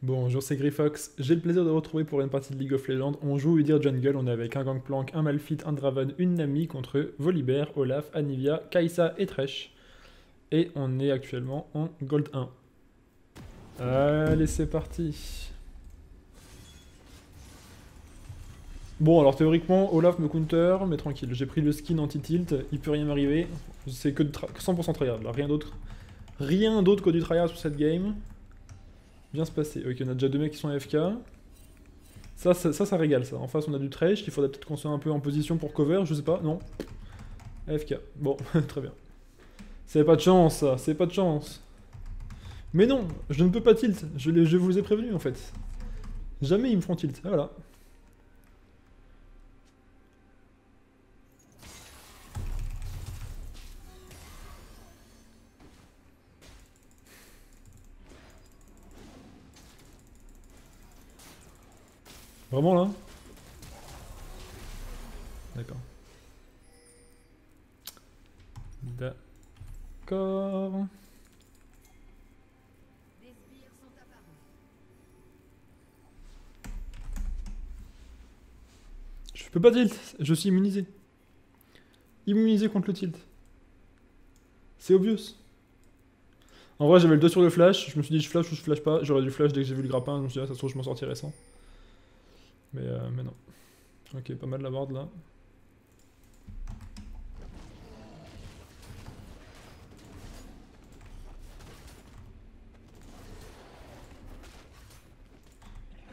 Bonjour, c'est Griffox. J'ai le plaisir de retrouver pour une partie de League of Legends. On joue Udyr Jungle, on est avec un Gangplank, un Malphite, un Draven, une Nami contre Volibear, Olaf, Anivia, Kaisa et Thresh. Et on est actuellement en Gold 1. Allez, c'est parti. Bon, alors théoriquement, Olaf me counter, mais tranquille. J'ai pris le skin anti-tilt, il peut rien m'arriver. C'est que 100% tryhard, là, rien d'autre. Rien d'autre que du tryhard sur cette game bien se passer. Ok, on a déjà deux mecs qui sont AFK. Ça, ça, ça, régale ça. En face, on a du trash. Il faudrait peut-être qu'on soit un peu en position pour cover. Je sais pas, non. AFK. Bon, très bien. C'est pas de chance, ça. C'est pas de chance. Mais non, je ne peux pas tilt. Je, je vous ai prévenu, en fait. Jamais ils me font tilt. Voilà. Vraiment là D'accord. D'accord. Je peux pas tilt, je suis immunisé. Immunisé contre le tilt. C'est obvious. En vrai, j'avais le 2 sur le flash, je me suis dit je flash ou je flash pas. J'aurais dû flash dès que j'ai vu le grappin, je me suis dit ça se trouve je m'en sortirais sans. Mais, euh, mais non. Ok, pas mal la board là.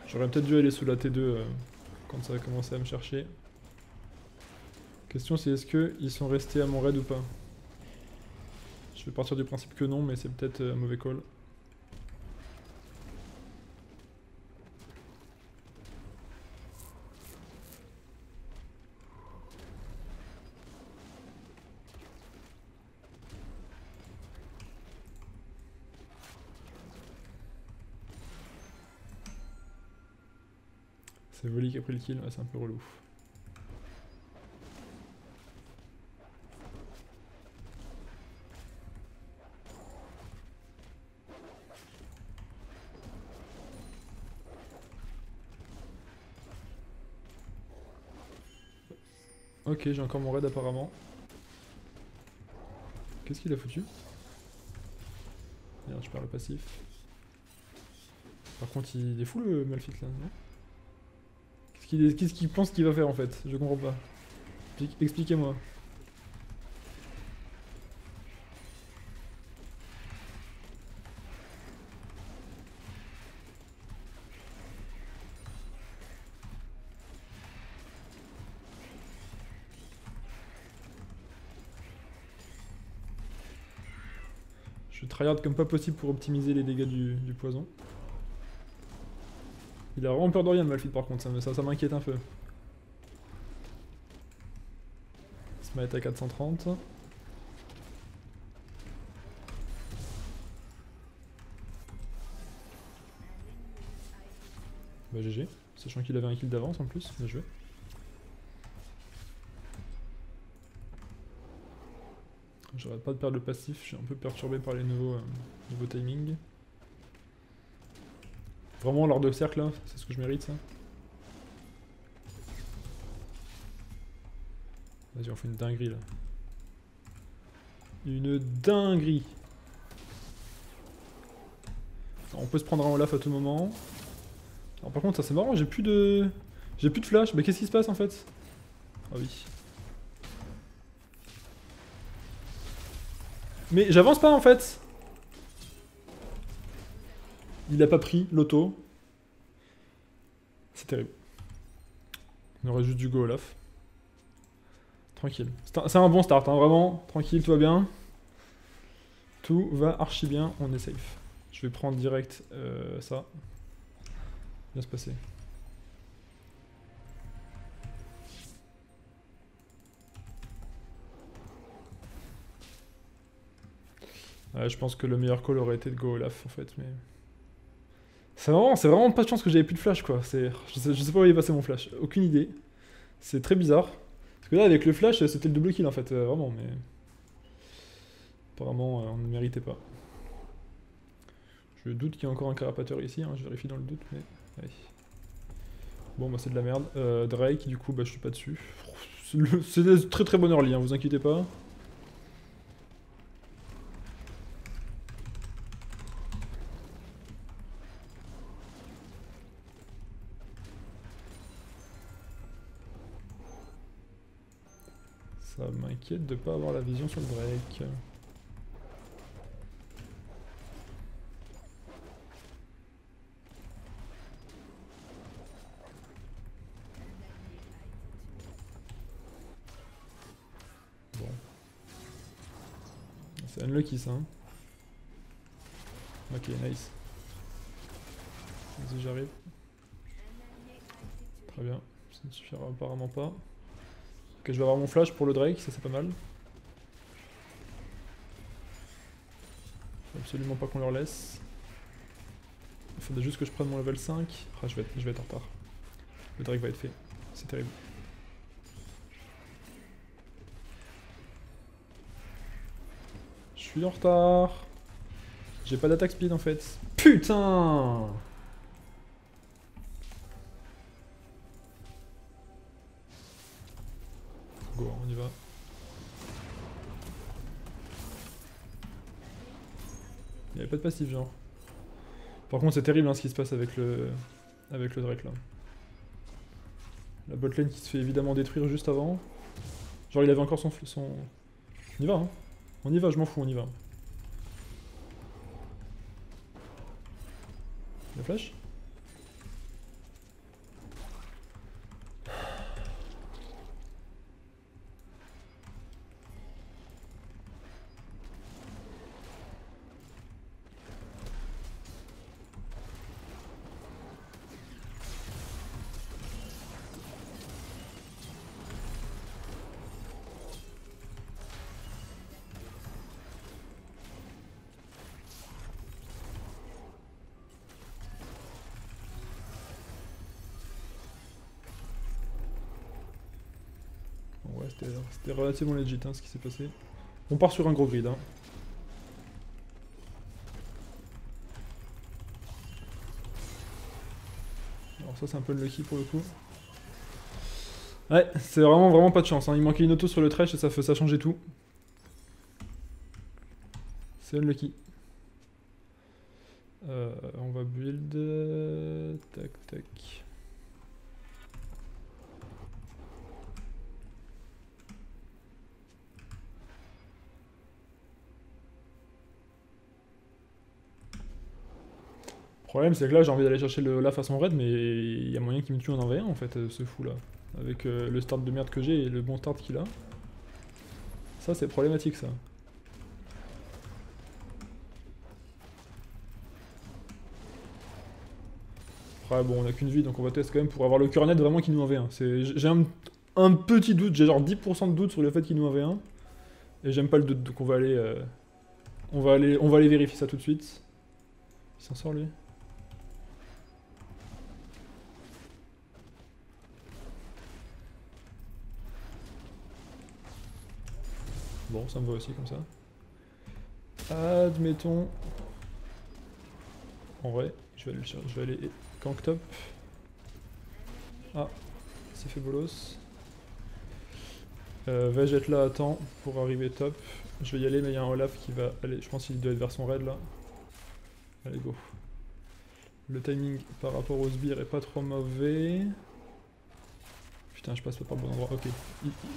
J'aurais peut-être dû aller sous la T2 euh, quand ça a commencé à me chercher. Question c'est est-ce qu'ils sont restés à mon raid ou pas? Je vais partir du principe que non, mais c'est peut-être euh, un mauvais call. C'est Voli qui a pris le kill, c'est un peu relou. Ok, j'ai encore mon raid apparemment. Qu'est-ce qu'il a foutu? Merde, je perds le passif. Par contre, il est fou le Malphite là, Qu'est-ce qu'il pense qu'il va faire en fait Je comprends pas. Expliquez-moi. Je tryhard comme pas possible pour optimiser les dégâts du poison. Il a vraiment peur de rien le Malphite par contre, ça, m'inquiète un peu. Smite à 430. Bah GG, sachant qu'il avait un kill d'avance en plus, bien joué. J'arrête pas de perdre le passif, je suis un peu perturbé par les nouveaux, euh, nouveaux timings. Vraiment lors de cercle c'est ce que je mérite ça. Vas-y on fait une dinguerie là. Une dinguerie. on peut se prendre un Olaf à tout moment. Alors par contre ça c'est marrant, j'ai plus de... J'ai plus de flash, mais qu'est-ce qui se passe en fait? Ah oui. Mais j'avance pas en fait il a pas pris l'auto. C'est terrible. On aurait juste du go Olaf. Tranquille. C'est un bon start, hein, vraiment. Tranquille, tout va bien. Tout va archi bien, on est safe. Je vais prendre direct euh, ça. Bien se passer. Je pense que le meilleur call aurait été de go Olaf en fait, mais... C'est vraiment, pas de chance que j'avais plus de flash quoi. Je sais, pas où il est passé mon flash. Aucune idée. C'est très bizarre. Parce que là avec le flash c'était le double kill en fait, euh, vraiment mais... Apparemment euh, on ne méritait pas. Je doute qu'il y ait encore un carapateur ici, hein, je vérifie dans le doute, mais... Bon bah c'est de la merde. Euh, Drake, du coup, bah je suis pas dessus. C'est très très bonne early, hein, vous inquiétez pas. M'inquiète de pas avoir la vision sur le Drake. Bon. C'est unlucky ça. Ok, nice. Vas-y, j'arrive. Très bien. Ça ne suffira apparemment pas. Ok, je vais avoir mon flash pour le Drake, ça c'est pas mal. Absolument pas qu'on leur laisse. Il faudrait juste que je prenne mon level 5. Ah, je vais, je vais être en retard. Le Drake va être fait. C'est terrible. Je suis en retard. J'ai pas d'attaque speed en fait. Putain pas passif genre. Par contre c'est terrible hein, ce qui se passe avec le avec le Drake là. La botlane qui se fait évidemment détruire juste avant. Genre il avait encore son... son... On y va hein. On y va, je m'en fous, on y va. La flash? C'était relativement legit hein, ce qui s'est passé. On part sur un gros grid. Hein. Alors ça c'est un peu lucky pour le coup. Ouais, c'est vraiment vraiment pas de chance. Hein. Il manquait une auto sur le trash et ça, ça changeait tout. C'est unlucky. Euh, on va build... Tac tac. Le problème c'est que là j'ai envie d'aller chercher le, la façon raid mais il y a moyen qu'il me tue en 1v1 en fait ce fou là. Avec euh, le start de merde que j'ai et le bon start qu'il a. Ça c'est problématique ça. Ouais bon on a qu'une vie donc on va tester quand même pour avoir le cœur net vraiment qu'il nous en v 1 J'ai un, petit doute, j'ai genre 10% de doute sur le fait qu'il nous en v 1 Et j'aime pas le doute donc on va aller, euh, on va aller. On va aller vérifier ça tout de suite. Il s'en sort lui? Bon, ça me va aussi comme ça. Admettons. En vrai, je vais aller, je vais aller top. Ah, c'est fait bolos. Euh, vais-je être là à temps pour arriver top Je vais y aller, mais il y a un Olaf qui va aller. Je pense qu'il doit être vers son raid là. Allez, go. Le timing par rapport au sbire est pas trop mauvais. Putain, je passe pas par le bon endroit. Ok,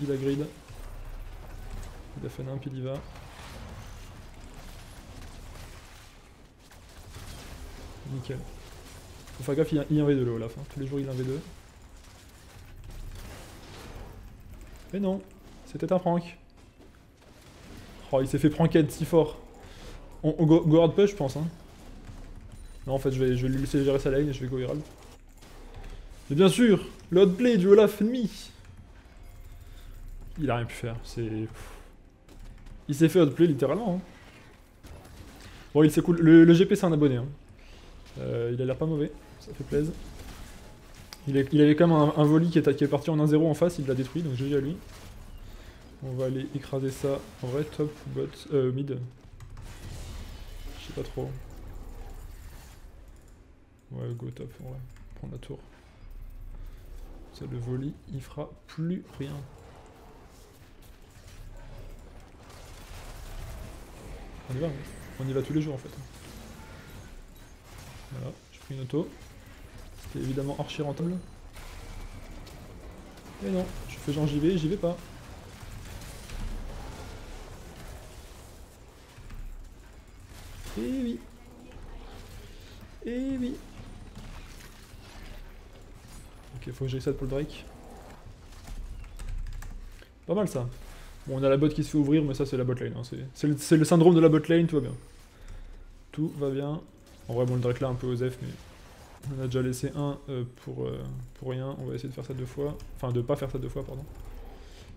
il a grid. Il a fait un puis il y va. Nickel. Faut faire gaffe, il y a un V2 le Olaf. Hein. Tous les jours il a un V2. Mais non, c'était un prank. Oh, il s'est fait pranker si fort. On, go, hard push, je pense. Hein. Non, en fait, je vais, lui laisser gérer sa lane et je vais go Herald. Mais bien sûr, le hot play du Olaf ennemi. Il a rien pu faire, c'est... Il s'est fait outplay littéralement. Hein. Bon, il s'écoule. Le, le, GP, c'est un abonné. Hein. Euh, il a l'air pas mauvais, ça fait plaisir. Il, avait quand même un, un volley qui est, qui est, parti en 1-0 en face, il l'a détruit, donc GG à lui. On va aller écraser ça. En vrai, top, bot, euh, mid. Je sais pas trop. Ouais, go top, on va prendre la tour. Ça, le volley, il fera plus rien. On y va, on y va tous les jours en fait. Voilà, j'ai pris une auto. C'était évidemment archi rentable. Et non, je fais genre j'y vais, j'y vais pas. Et oui. Et oui. Ok, faut que j'essaie pour le Drake. Pas mal ça. Bon, on a la bot qui se fait ouvrir, mais ça c'est la bot lane. Hein. C'est le, le, syndrome de la bot lane, tout va bien. Tout va bien. En vrai, bon, le Drake là un peu osef, mais on a déjà laissé un euh, pour, euh, pour rien. On va essayer de faire ça deux fois. Enfin, de pas faire ça deux fois, pardon.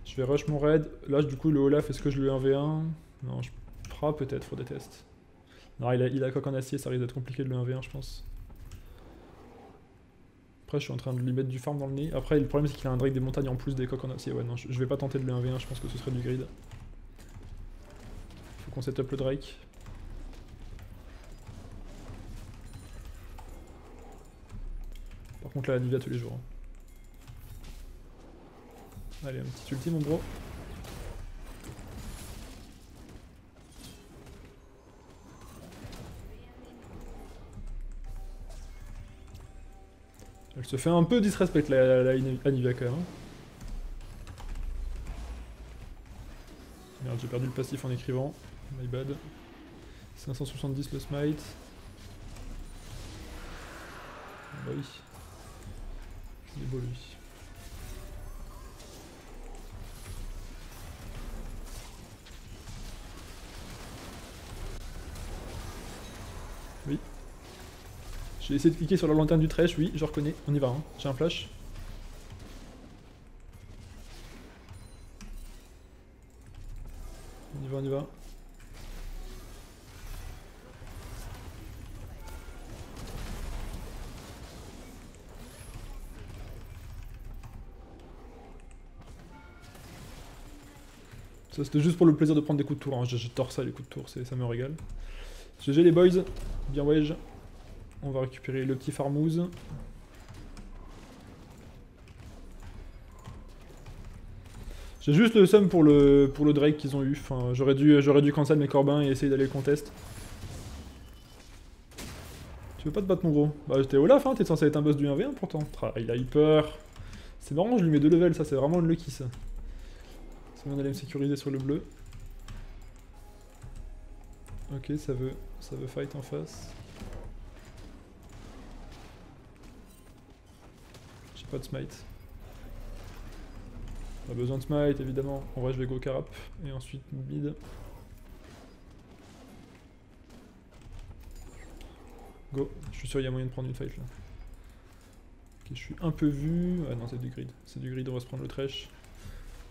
Je vais rush mon raid. Là, du coup, le Olaf, est-ce que je lui 1v1 Non, je ferai peut-être, faut des tests. Non, il a, il a coq en acier, ça risque d'être compliqué de le 1v1, je pense. Après, je suis en train de lui mettre du farm dans le nez. Après, le problème, c'est qu'il a un Drake des montagnes en plus des coques en acier. Ouais, non, je, vais pas tenter de le 1v1, je pense que ce serait du grid. Faut qu'on set up le Drake. Par contre, là, Nivea tous les jours. Hein. Allez, un petit ulti, mon bro. Elle se fait un peu disrespect la, la, même. Hein. Merde, j'ai perdu le passif en écrivant. My bad. 570 le smite. Ah bah oui. Il est beau lui. Oui. J'ai essayé de cliquer sur la lanterne du trèche, oui, je reconnais. On y va, hein. j'ai un flash. On y va, on y va. Ça c'était juste pour le plaisir de prendre des coups de tour, hein. je, ça les coups de tour, ça me régale. GG les boys, bien voyage. On va récupérer le petit farmouze. J'ai juste le seum pour le, pour le Drake qu'ils ont eu. Enfin, j'aurais dû, dû cancel mes corbins et essayer d'aller le contest. Tu veux pas te battre mon gros? Bah t'es Olaf hein, t'es censé être un boss du 1v1 pourtant. il a eu peur. C'est marrant, je lui mets deux levels, ça c'est vraiment le lucky ça. C'est bien d'aller me sécuriser sur le bleu. Ok, ça veut, ça veut fight en face. Pas de smite. Pas besoin de smite évidemment. En vrai je vais go carap et ensuite mid. Go. Je suis sûr qu'il y a moyen de prendre une fight là. Ok je suis un peu vu. Ah non c'est du grid. C'est du grid, on va se prendre le trèche.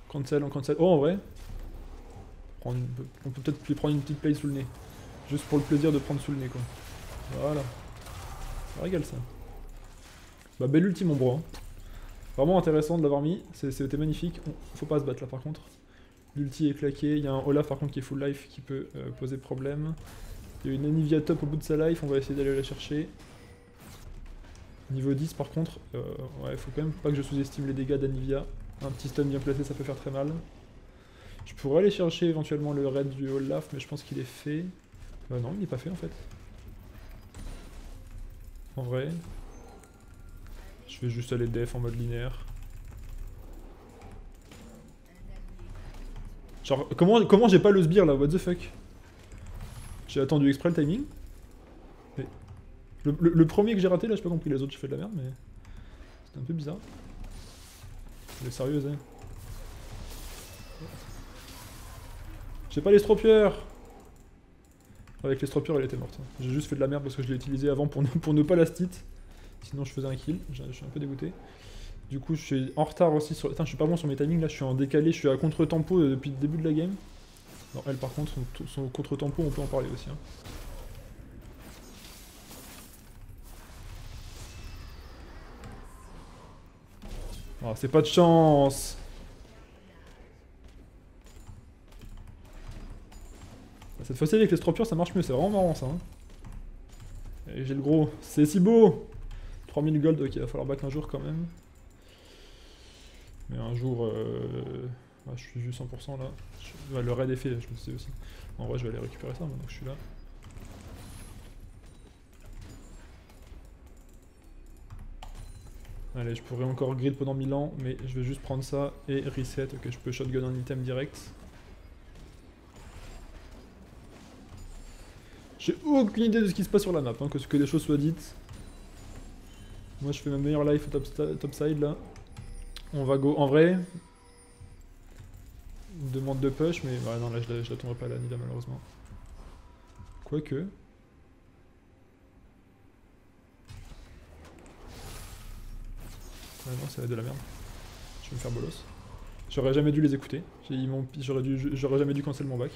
Cancel, on cancel. Oh en vrai On peut peut-être lui prendre une petite play sous le nez. Juste pour le plaisir de prendre sous le nez quoi. Voilà. Ça régale ça. Bah bel ultime mon bro. Hein. Vraiment intéressant de l'avoir mis, c'était magnifique. faut pas se battre là par contre. L'ulti est claqué, il y a un Olaf par contre qui est full life qui peut euh, poser problème. Il y a une Anivia top au bout de sa life, on va essayer d'aller la chercher. Niveau 10 par contre, euh, ouais, faut quand même pas que je sous-estime les dégâts d'Anivia. Un petit stun bien placé, ça peut faire très mal. Je pourrais aller chercher éventuellement le raid du Olaf, mais je pense qu'il est fait. Euh, non, il n'est pas fait en fait. En vrai, je vais juste aller def en mode linéaire. Genre, comment, comment j'ai pas le sbire là? What the fuck? J'ai attendu exprès le timing. Le, premier que j'ai raté là, j'ai pas compris. Les autres, j'ai fait de la merde, mais. C'était un peu bizarre. Mais sérieuse, hein. J'ai pas les stropieurs Avec les stropieurs, elle était morte. Hein. J'ai juste fait de la merde parce que je l'ai utilisé avant pour ne, pour ne pas la stit. Sinon je faisais un kill, je suis un peu dégoûté. Du coup je suis en retard aussi sur... Attends, je suis pas bon sur mes timings là, je suis en décalé, je suis à contre-tempo euh, depuis le début de la game. Non, elle par contre, son, contre-tempo, on peut en parler aussi. Oh, c'est pas de chance Cette fois-ci avec les stropures ça marche mieux, c'est vraiment marrant ça. Hein. J'ai le gros, c'est si beau 3000 gold, ok, il va falloir back un jour quand même. Mais un jour, euh, ah, je suis juste 100% là. Le raid est fait, je me disais aussi. En vrai, je vais aller récupérer ça maintenant que je suis là. Allez, je pourrais encore grid pendant 1000 ans, mais je vais juste prendre ça et reset. Ok, je peux shotgun un item direct. J'ai aucune idée de ce qui se passe sur la map, hein, que, les choses soient dites. Moi, je fais ma meilleure life au top, side là. On va go. En vrai, demande de push, mais ouais, non, là, je la- je l'attendrai pas à la Nida malheureusement. Quoique. Ouais, non, c'est de la merde. Je vais me faire bolos. J'aurais jamais dû les écouter. J'aurais jamais dû cancel mon bac.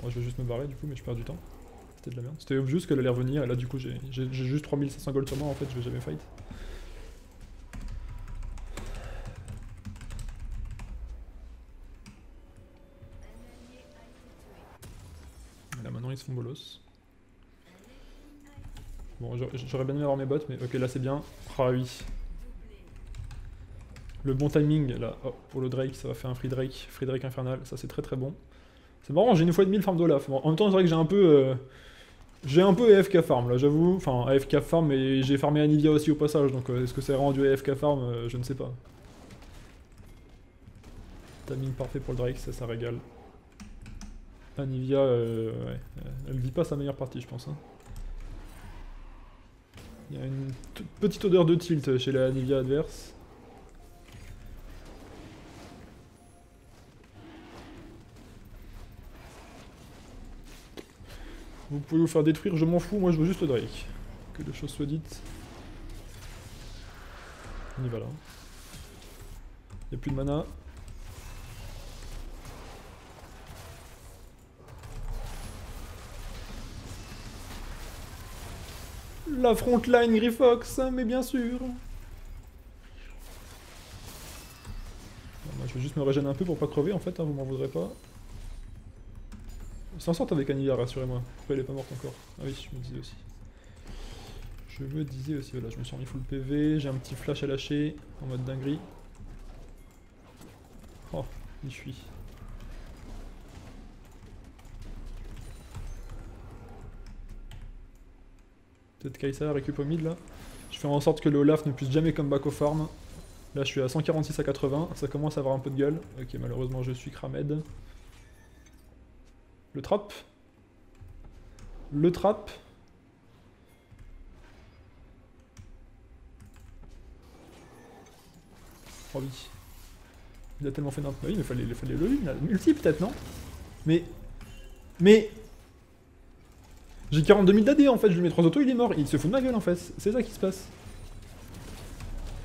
Bon, je vais juste me barrer du coup, mais je perds du temps. C'était de qu'elle allait revenir, et là, du coup, j'ai juste 3500 gold sur moi, en fait, je vais jamais fight. Là, maintenant, ils se font bolos. Bon, j'aurais- bien aimé avoir mes bots, mais ok, là, c'est bien. Ah oui. Le bon timing, là, oh, pour le Drake, ça va faire un free Drake, free Drake infernal, ça c'est très très bon. C'est marrant, j'ai une fois et demie le farm d'Olaf. En même temps, c'est vrai que j'ai un peu... euh, j'ai un peu AFK farm, là, j'avoue. Enfin, AFK farm, mais j'ai farmé Anivia aussi au passage, donc euh, est-ce que c'est rendu AFK farm Euh, Je ne sais pas. Timing parfait pour le Drake, ça, ça régale. Anivia, euh, ouais, euh, elle vit pas sa meilleure partie, je pense. hein. Il y a une petite odeur de tilt chez la Anivia adverse. Vous pouvez vous faire détruire, je m'en fous, moi je veux juste le Drake. Que les choses soient dites. On y va là. Il a plus de mana. La frontline Griffox, mais bien sûr. Je vais juste me régénérer un peu pour pas crever en fait, hein, vous m'en voudrez pas. Ils s'en sortent avec Anivia, rassurez-moi. Pourquoi elle est pas morte encore Ah oui, je me disais aussi. Je me disais aussi, voilà, je me suis remis full PV, j'ai un petit flash à lâcher en mode dinguerie. Oh, il fuit. Peut-être Kaisa récup au mid là. Je fais en sorte que le Olaf ne puisse jamais come back au farm. Là je suis à 146 à 80, ça commence à avoir un peu de gueule. Ok malheureusement je suis cramed. Le trap. Le trap. Oh oui. Il a tellement fait d'un... Oui mais fallait, fallait le. Multi peut-être non? Mais... Mais... J'ai 42 000 d'AD en fait, je lui mets 3 autos, il est mort. Il se fout de ma gueule en fait, c'est ça qui se passe.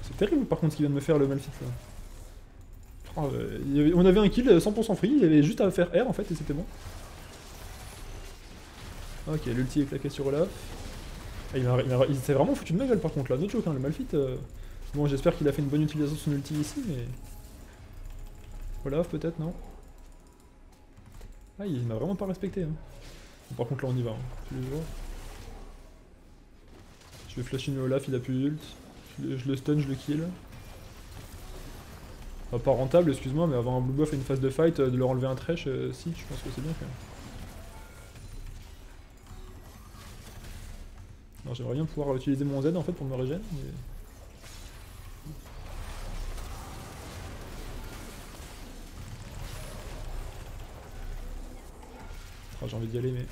C'est terrible par contre ce qu'il vient de me faire le Malphite là. Oh, euh, il on avait un kill 100% free, il avait juste à faire R en fait et c'était bon. Ok, l'ulti est claqué sur Olaf. Ah, il il s'est vraiment foutu de ma gueule par contre là, no joke hein, le Malphite. euh, Bon j'espère qu'il a fait une bonne utilisation de son ulti ici mais... Olaf peut-être non? Ah il m'a vraiment pas respecté hein. Bon, par contre là on y va, hein. Je vais flash in le Olaf, il a plus d'ult. Je, le- stun, je le kill. Pas rentable, excuse-moi, mais avoir un blue buff et une phase de fight, euh, de leur enlever un trash, euh, si, je pense que c'est bien fait. Non, j'aimerais bien pouvoir utiliser mon Z en fait pour me régénérer, mais... Ah, j'ai envie d'y aller, mais...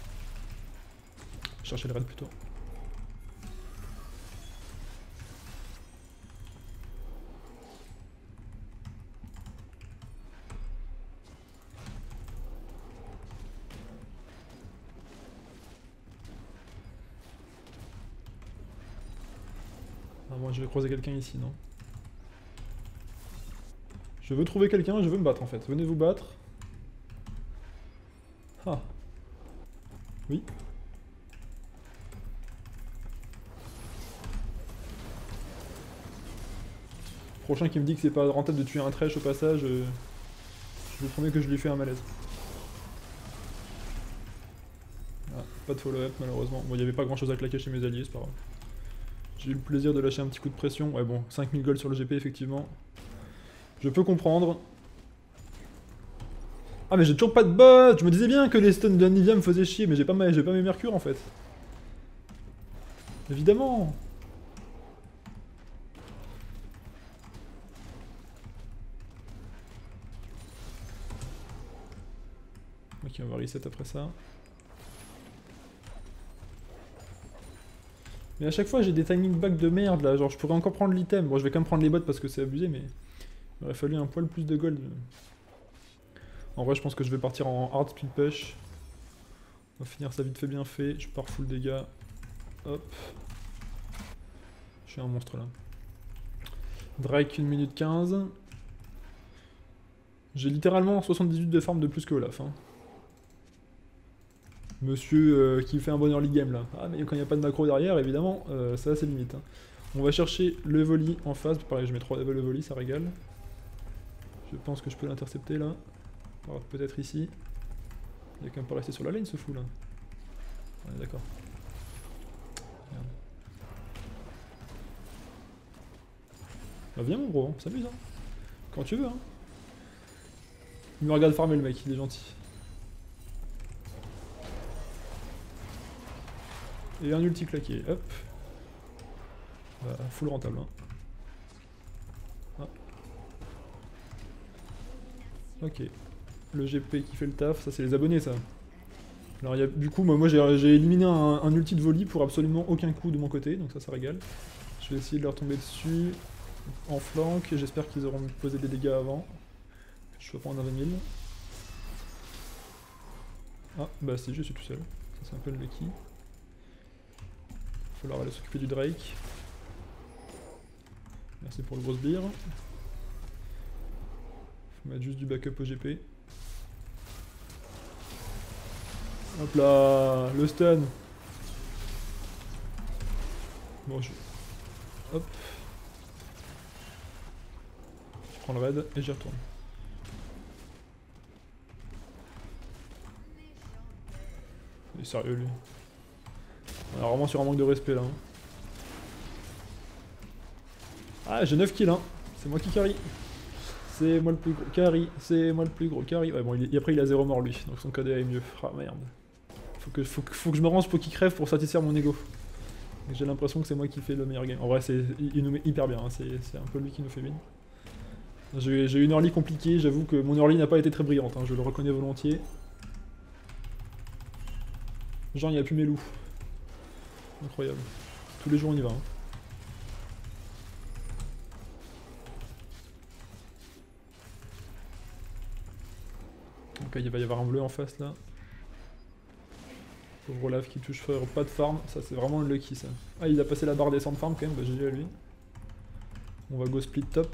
Chercher le raid plutôt. Je vais quelqu'un ici, non Je veux trouver quelqu'un, je veux me battre en fait. Venez vous battre. Ah. Oui. Prochain qui me dit que c'est pas rentable de tuer un trash au passage, euh, je vous promets que je lui fais un malaise. Ah, pas de follow-up malheureusement. Bon, il y avait pas grand chose à claquer chez mes alliés, c'est pas grave. J'ai eu le plaisir de lâcher un petit coup de pression. Ouais bon, 5000 gold sur le GP effectivement. Je peux comprendre. Ah mais j'ai toujours pas de bot Je me disais bien que les stuns de Nivea me faisaient chier, mais j'ai pas, pas mes mercure en fait. Évidemment Ok, on va reset après ça. Mais à chaque fois j'ai des timing back de merde là, genre je pourrais encore prendre l'item. Bon je vais quand même prendre les bots parce que c'est abusé mais... Il aurait fallu un poil plus de gold. En vrai je pense que je vais partir en hard speed push. On va finir ça vite fait bien fait, je pars full dégâts. Hop. Je suis un monstre là. Drake 1 minute 15. J'ai littéralement 78 de farm de plus que Olaf. Hein. Monsieur euh, qui fait un bon early game là. Ah mais quand il n'y a pas de macro derrière, évidemment, euh, ça c'est limite. Hein. On va chercher le volley en face. Pareil, je mets 3 level le volley, ça régale. Je pense que je peux l'intercepter là. Peut-être ici. Il a quand même pas resté sur la lane ce fou là. Ouais, d'accord. Bah viens mon gros, on s'amuse hein. Quand tu veux hein. Il me regarde farmer le mec, il est gentil. Et un ulti claqué, hop. Bah, full rentable. Hein. Ah. Ok. Le GP qui fait le taf, ça c'est les abonnés ça. Alors y du coup, moi, j'ai éliminé un, ulti de volley pour absolument aucun coup de mon côté, donc ça ça régale. Je vais essayer de leur tomber dessus en flanc, et j'espère qu'ils auront posé des dégâts avant. Je vais prendre un 20 000. Ah, bah si, je suis tout seul. Ça c'est un peu le lucky falloir aller s'occuper du Drake. Merci pour le gros sbire. Faut mettre juste du backup au GP. Hop là, le stun. Bon, je... Hop. Je prends le raid et j'y retourne. Il est sérieux lui. Est vraiment sur un manque de respect là. Hein. Ah, j'ai 9 kills, hein. C'est moi qui carry. C'est moi le plus gros carry. C'est moi le plus gros carry. Ouais, bon, il après il a 0 mort lui, donc son KDA est mieux. Ah merde. Faut que, faut, faut que je me range pour qu'il crève pour satisfaire mon ego. J'ai l'impression que c'est moi qui fais le meilleur game. En vrai, il nous met hyper bien. Hein. C'est un peu lui qui nous fait win. J'ai eu une early compliquée. J'avoue que mon early n'a pas été très brillante. Hein. Je le reconnais volontiers. Genre, il n'y a plus mes loups. Incroyable. Tous les jours on y va. Hein. Ok, il va y avoir un bleu en face là. Pauvre Olaf qui touche pas de farm, ça c'est vraiment lucky ça. Ah il a passé la barre des 100 de farm quand même, bah GG à lui. On va go split top.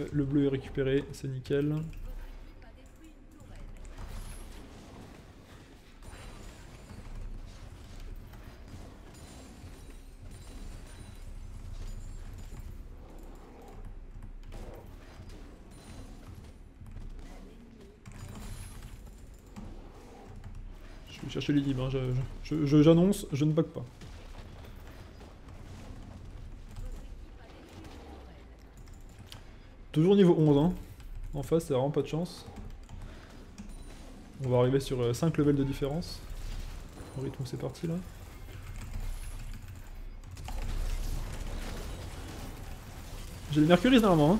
Euh, le bleu est récupéré, c'est nickel. Chercher les libres, hein. j'annonce, je, ne bug pas. Toujours niveau 11, hein. En face, c'est vraiment pas de chance. On va arriver sur 5 euh, levels de différence. Au rythme c'est parti là. J'ai le Mercury normalement. Hein.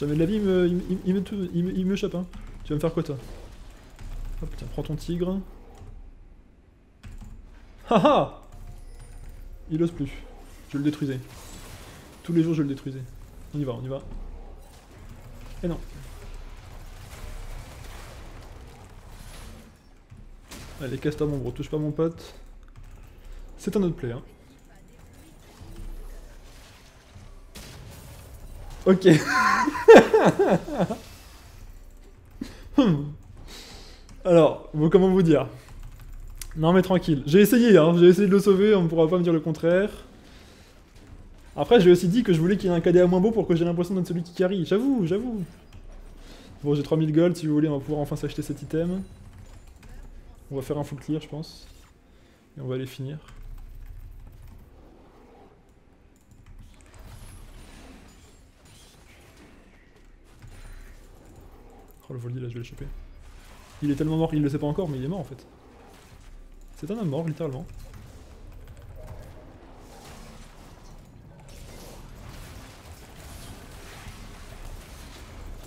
Jamais de la vie, il me, il, me, il, me, chope. Hein. Tu vas me faire quoi toi? Hop, tiens, prends ton tigre. Haha Il ose plus. Je le détruisais. Tous les jours je le détruisais. On y va, on y va. Et non. Allez, casse-toi mon gros, touche pas mon pote. C'est un autre play, hein. Ok. Alors, comment vous dire? Non mais tranquille, j'ai essayé, hein. j'ai essayé de le sauver, on ne pourra pas me dire le contraire. Après j'ai aussi dit que je voulais qu'il y ait un KDA moins beau pour que j'ai l'impression d'être celui qui carry, j'avoue, j'avoue. Bon j'ai 3000 gold, si vous voulez on va pouvoir enfin s'acheter cet item. On va faire un full clear je pense. Et on va aller finir. Oh le volley là je vais le choper. Il est tellement mort, il le sait pas encore mais il est mort en fait. C'est un homme mort littéralement.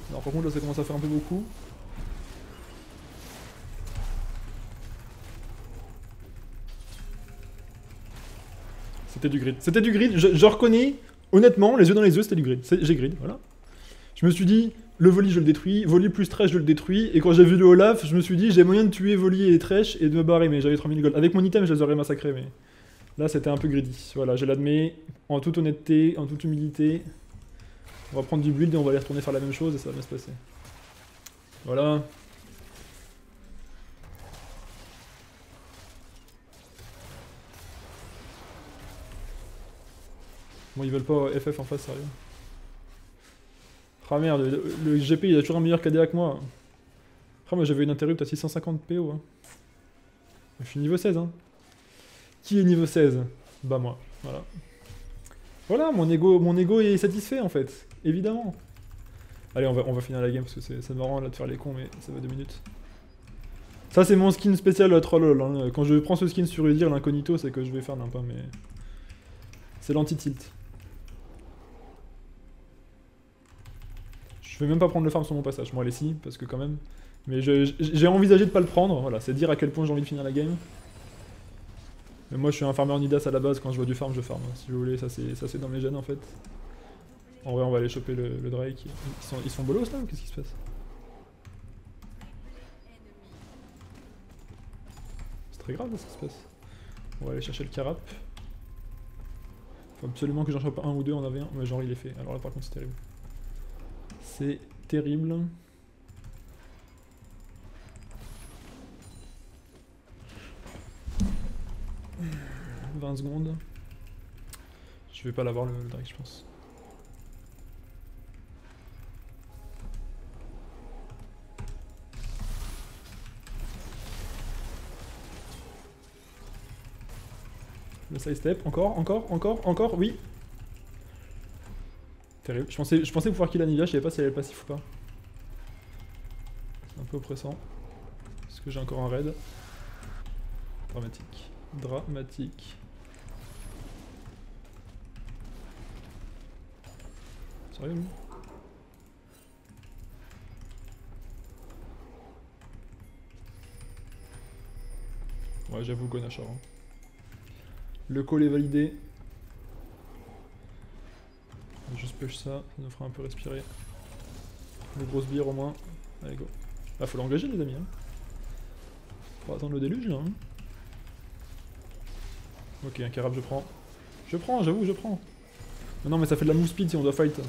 Alors par contre là ça commence à faire un peu beaucoup. C'était du grid. C'était du grid, je, je reconnais, honnêtement, les yeux dans les yeux, c'était du grid. J'ai grid, voilà. Je me suis dit, le Voli je le détruis, Voli plus Trash je le détruis, et quand j'ai vu le Olaf, je me suis dit, j'ai moyen de tuer Voli et Trash et de me barrer, mais j'avais 3000 gold. Avec mon item, je les aurais massacrés, mais là c'était un peu greedy. Voilà, je l'admets, en toute honnêteté, en toute humilité. On va prendre du build et on va aller retourner faire la même chose et ça va bien se passer. Voilà. Bon, ils veulent pas FF en face, sérieux. Ah merde, le, le GP il a toujours un meilleur KDA que moi. Ah, moi j'avais une interrupt à 650 PO. Hein. Je suis niveau 16. Hein. Qui est niveau 16 Bah moi, voilà. Voilà, mon ego, mon ego est satisfait en fait, évidemment. Allez, on va, on va finir la game parce que c'est marrant là de faire les cons, mais ça va deux minutes. Ça, c'est mon skin spécial Trollol. Hein. Quand je prends ce skin sur Udir, l'incognito, c'est que je vais faire n'importe mais. C'est l'anti-tilt. Je vais même pas prendre le farm sur mon passage. Bon, allez, si, parce que quand même. Mais j'ai envisagé de pas le prendre, voilà, c'est dire à quel point j'ai envie de finir la game. Mais moi, je suis un farmer Nidas à la base, quand je vois du farm, je farm. Si vous voulez, ça c'est dans mes gènes en fait. En vrai, on va aller choper le, Drake. Ils sont, ils bolos là ou qu'est-ce qui se passe? C'est très grave ce qui se passe. On va aller chercher le carap. Faut absolument que j'en chope un ou deux en AV1. Mais genre, il est fait. Alors là, par contre, c'est terrible. C'est terrible. « 20 secondes. Je vais pas l'avoir le, le je pense. Le side step, encore, encore, encore, encore, oui. Terrible. Je pensais, je pensais pouvoir kill Anivia, je savais pas si elle avait le passif ou pas. C'est un peu oppressant. Est-ce que j'ai encore un raid? Dramatique. Dramatique. Sérieux, lui? Ouais, j'avoue, Gonachar. Hein. Le call est validé. Juste push ça, ça nous fera un peu respirer. Une grosse bière au moins. Allez, go. Ah, faut l'engager, les amis. Hein. Faut attendre le déluge, là. Hein. Ok, un carab, je prends. Je prends, j'avoue, je prends. Mais non, mais ça fait de la move speed si on doit fight.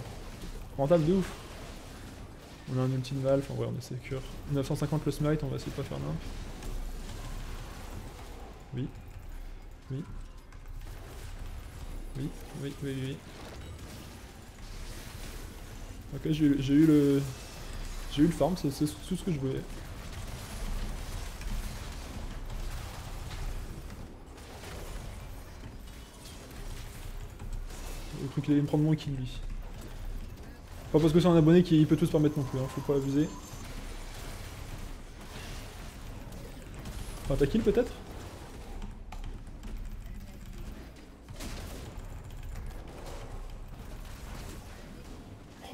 Rentable de ouf. On a un ulti de Valve, en vrai, on est secure. 950 le smite, on va essayer de pas faire nimp. Oui. Oui. Oui, oui, oui, oui. Ok, j'ai eu- le... J'ai eu le farm, c'est tout ce que je voulais. J'ai cru qu'il allait me prendre mon kill, lui. Pas parce que c'est un abonné qui peut tout se permettre non plus, hein, faut pas abuser. Enfin, t'as kill peut-être?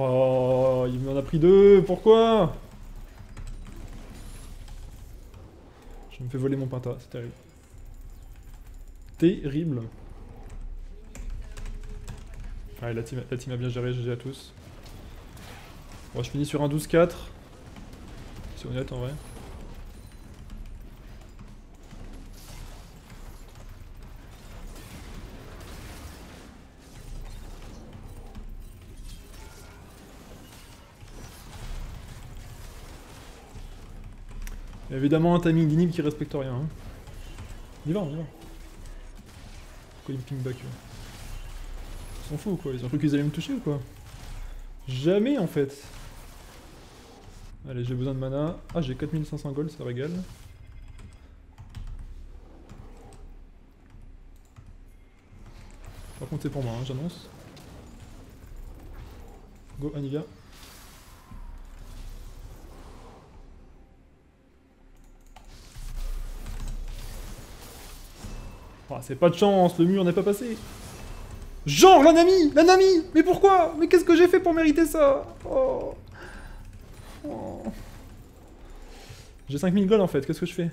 Oh, il m'en a pris deux, pourquoi? Je me fais voler mon pinta, c'est terrible. Terrible. Ouais, la team, a bien géré, GG à tous. Bon, je finis sur un 12-4. C'est honnête en vrai. Évidemment un timing d'inhib qui respecte rien. Hein. On y va, on y va. Pourquoi il me ping back Ils s'en foutent quoi, ils ont cru qu'ils allaient me toucher ou quoi? Jamais en fait. Allez, j'ai besoin de mana. Ah, j'ai 4500 gold, ça régale. Par contre, c'est pour moi, hein, j'annonce. Go, Anivia. Oh, c'est pas de chance, le mur n'est pas passé. Genre, la Nami La Nami Mais pourquoi? Mais qu'est-ce que j'ai fait pour mériter ça? Oh. Oh. J'ai 5000 gold en fait, qu'est-ce que je fais?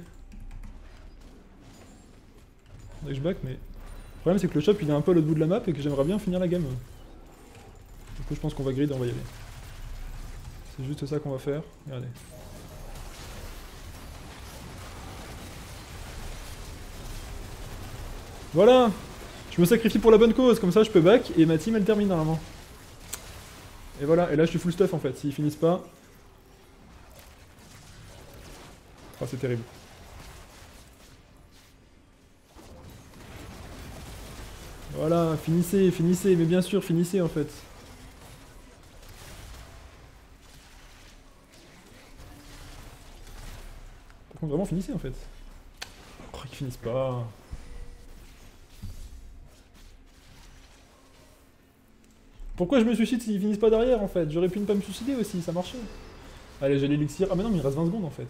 Je back, mais... Le problème c'est que le shop il est un peu à l'autre bout de la map et que j'aimerais bien finir la game. Du coup je pense qu'on va grid et on va y aller. C'est juste ça qu'on va faire. Regardez. Voilà Je me sacrifie pour la bonne cause, comme ça je peux back et ma team elle termine normalement. Et voilà, et là je suis full stuff en fait, s'ils finissent pas... Ah c'est terrible. Voilà, finissez, finissez, mais bien sûr, finissez en fait. Par contre, vraiment, finissez en fait. Oh, ils finissent pas. Pourquoi je me suicide s'ils finissent pas derrière en fait? J'aurais pu ne pas me suicider aussi, ça marchait. Allez, j'ai l'élixir. Ah mais non, mais il reste 20 secondes en fait.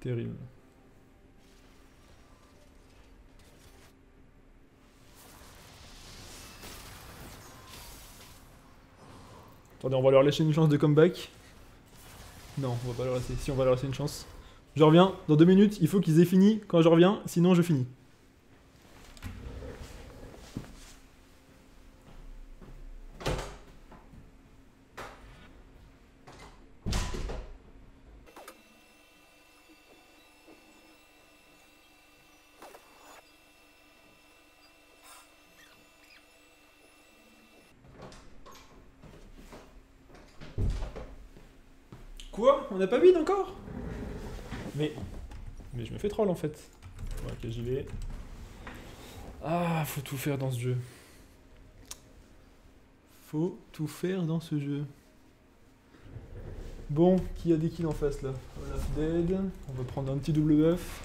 Terrible. Attendez, on va leur laisser une chance de comeback. Non, on va pas leur laisser. Si, on va leur laisser une chance. Je reviens dans deux minutes. Il faut qu'ils aient fini quand je reviens, sinon je finis. Quoi On n'a pas bid encore Mais... En fait. ok, j'y vais. Ah, faut tout faire dans ce jeu. Faut tout faire dans ce jeu. Bon, qui a des kills en face là? Olaf dead. On va prendre un petit double buff.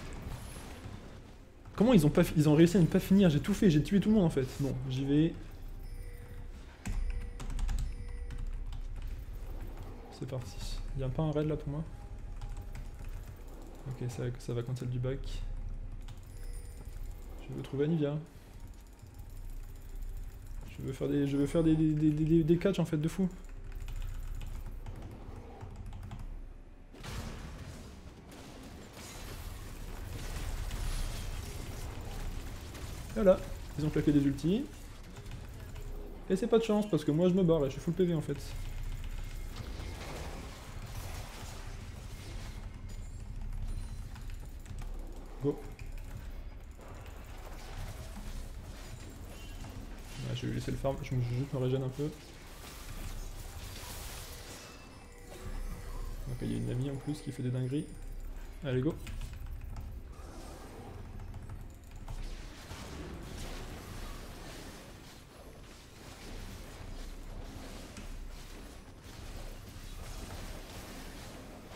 Comment ils ont, pas ils ont réussi à ne pas finir? J'ai tout fait, j'ai tué tout le monde en fait. Bon, j'y vais. C'est parti. Il a pas un raid là pour moi? Ok, ça, ça va cancel du back. Je veux trouver Anivia. Je veux faire des, je veux faire des, des, des, des catchs en fait de fou. Voilà, ils ont claqué des ultis. Et c'est pas de chance parce que moi je me barre et je suis full PV en fait. Go. je vais laisser le farm, je me juste me régène un peu. Ok, il y a une amie en plus qui fait des dingueries. Allez, go.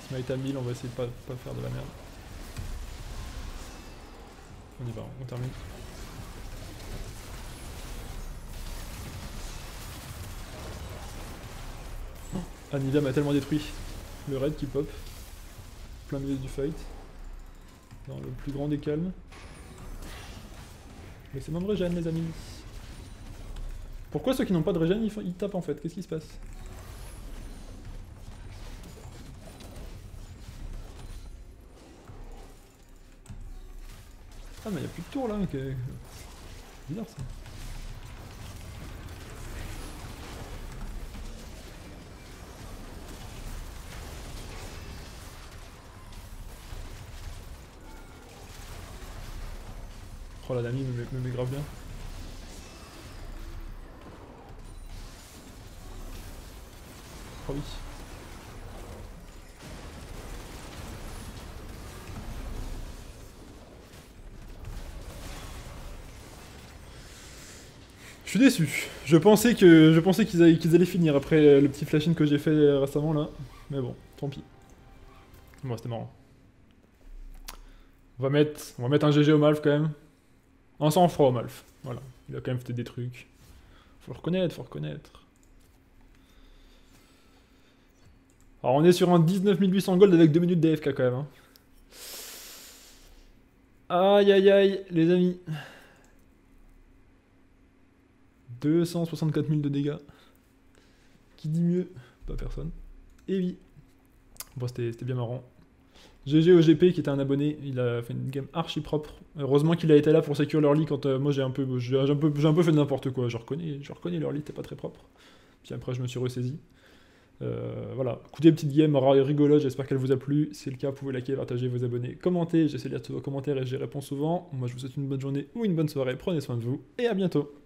Smite à 1000, on va essayer de pas, pas faire de la merde. On y va, on termine. Oh, m'a tellement détruit. Le raid qui pop. Plein milieu du fight. Dans le plus grand des calmes. Mais c'est même régène les amis. Pourquoi ceux qui n'ont pas de régène ils, ils tapent en fait? Qu'est-ce qui se passe? Ah mais y'a plus de tour là, ok. Bizarre ça. Oh la dame me, me met grave bien. Oh oui. Je suis déçu. Je pensais que je pensais qu'ils allaient, finir après le petit flash-in que j'ai fait récemment là. Mais bon, tant pis. Bon, c'était marrant. On va mettre, on va mettre un GG au Malf quand même. Un sang froid Malf. Voilà. Il a quand même fait des trucs. Faut le reconnaître, faut reconnaître. Alors on est sur un 19 800 gold avec 2 minutes d'AFK quand même. Hein. Aïe aïe aïe, les amis. 264 000 de dégâts. Qui dit mieux? Pas personne. Et oui. Bon, c'était bien marrant. GG OGP qui était un abonné, il a fait une game archi propre. Heureusement qu'il a été là pour sécuriser leur lit quand euh, moi j'ai un, peu, peu, un peu fait n'importe quoi. Je reconnais, je reconnais leur lit, c'était pas très propre. Puis après je me suis ressaisi. Euh, voilà, écoutez, petite game rigolote, j'espère qu'elle vous a plu. Si c'est le cas, vous pouvez liker, partager, vous abonner, commenter. J'essaie de lire tous vos commentaires et j'y réponds souvent. Moi je vous souhaite une bonne journée ou une bonne soirée. Prenez soin de vous et à bientôt.